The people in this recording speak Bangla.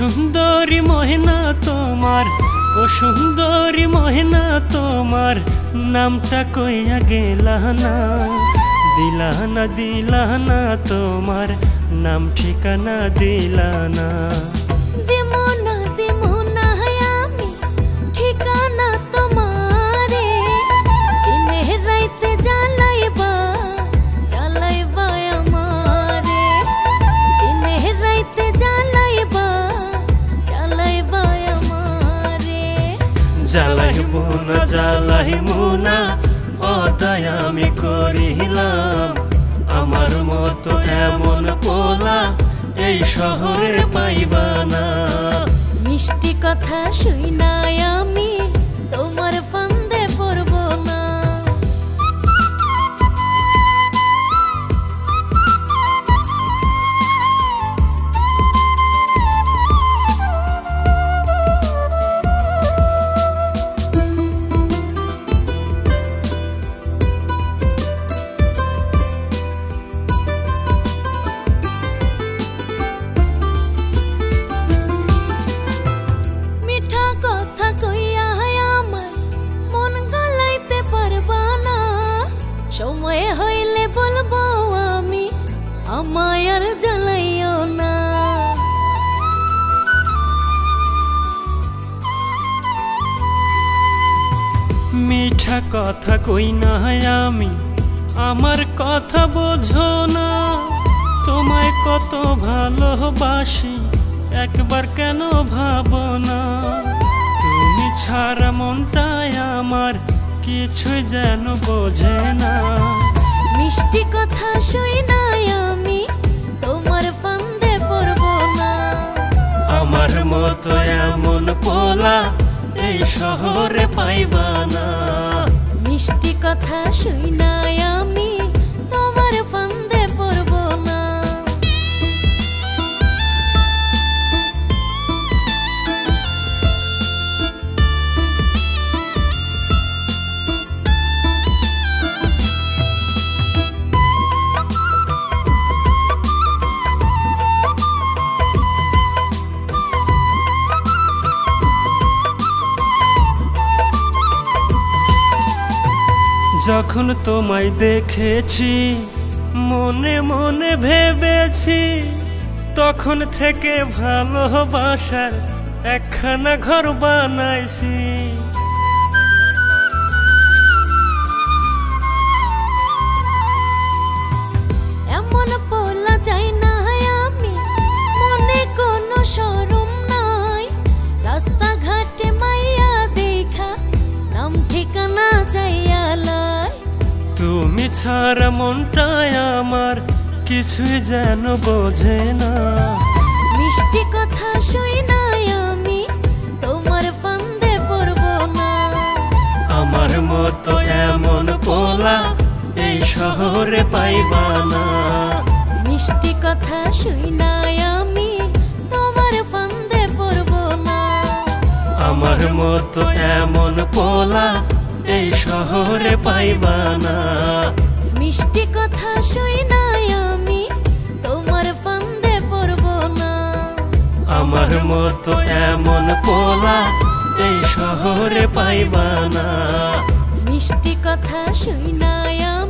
সুন্দরী মহিনা তোমার, ও সুন্দরী মহিনা তোমার, নামটা কইয়া গেলানা দিলানা দিলানা তোমার, নাম ঠিকানা দিলানা জ্বালাইব না জ্বালাইব না অদায় আমি করিলাম। আমার মতো এমন পোলা এই শহরে পাইবা না। মিষ্টি কথা শুই আমি, তোমার ফান্দে আমায় আর জ্বালাইও না। মিঠা কথা কই না আমি, আমার কথা বোঝো না। তোমায় কত ভালোবাসি, একবার কেন ভাবো না। তুমি ছাড়া মনটায় আমার, কিছুই যেন বোঝে না। মিষ্টি কথা শুই নাই আমি তোমার ফান্দে পড়ব না। আমার মতো এমন পোলা এই শহরে পাইবা না। মিষ্টি কথা শুই যখন তোমায় দেখেছি মনে মনে ভেবেছি তখন থেকে ভালোবাসার একখানা ঘর বানাইছি। ছাড়া মনটায় আমার কিছুই যেন বোঝে না। মিষ্টি কথা শুই নাই আমি তোমার ফান্দে পড়ব না। আমার মতো এমন পোলা এই শহরে পাইবা না। মিষ্টি কথা শুই নাই আমি তোমার ফান্দে পড়ব না। আমার মতো এমন পোলা এই শহরে পাইবা না। মিষ্টি কথা শুই নাই আমি তোমার ফান্দে পড়ব না। আমার মতো এমন পোলা এই শহরে পাইবা না। মিষ্টি কথা শুই নাই আমি